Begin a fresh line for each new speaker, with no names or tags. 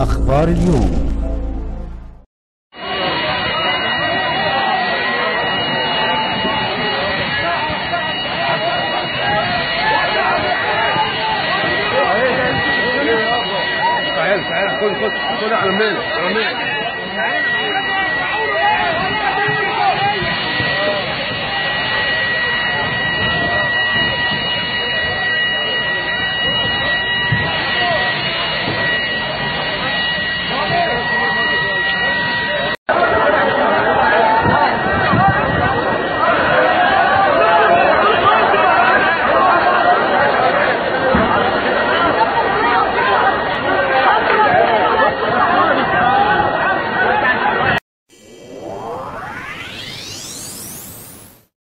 أخبار اليوم.
تعال تعال خد خد خد على مالك على مالك